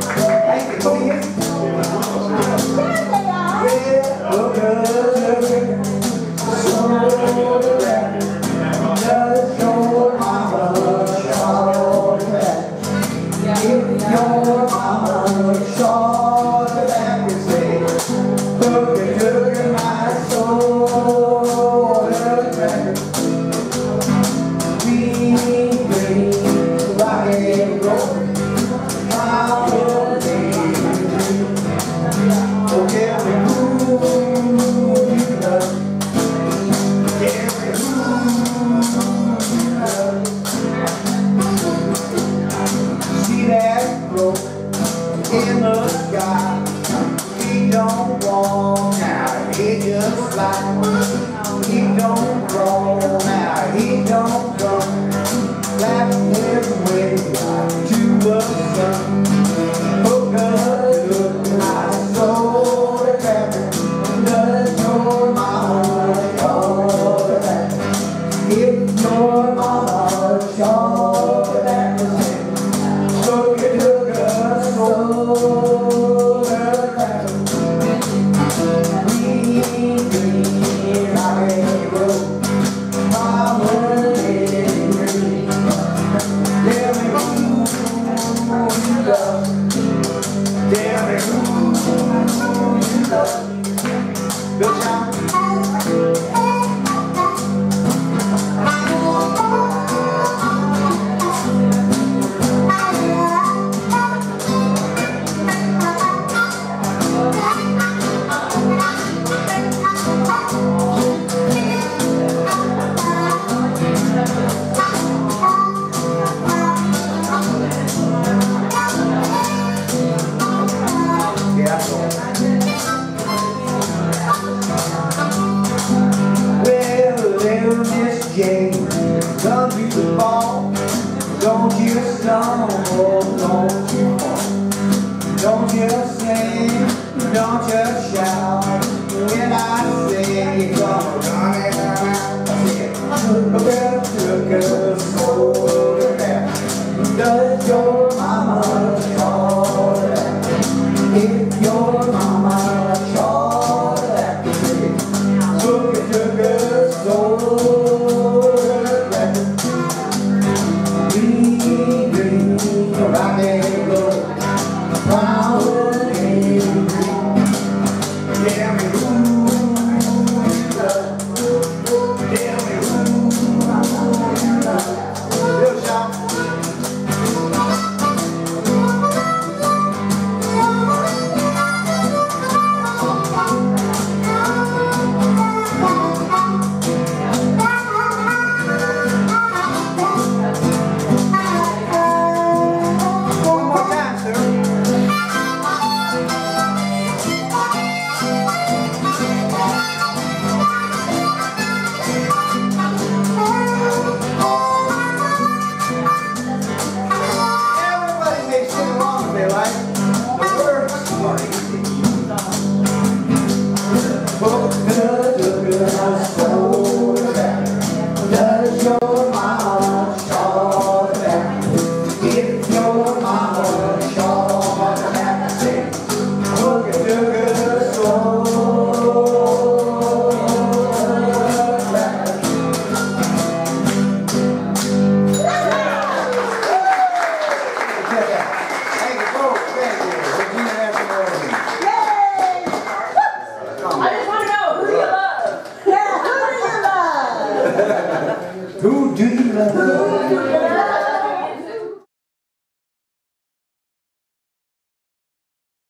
Thank you, here. Yeah. him a God. He don't want out. He just like game. Don't you the ball. Don't you stumble. don't you fall. Don't just sing, don't just shout. Who do you love?